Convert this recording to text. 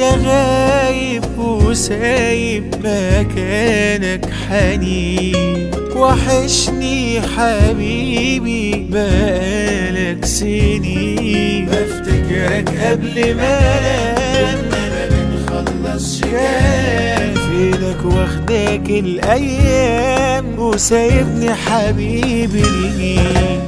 يا غايب وسايب مكانك حنين. وحشني حبيبي بقالك سنين. بفتكرك قبل ما انام. ما بنخلص كام فينك واخداك الأيام. وسايبني حبيبي. لمين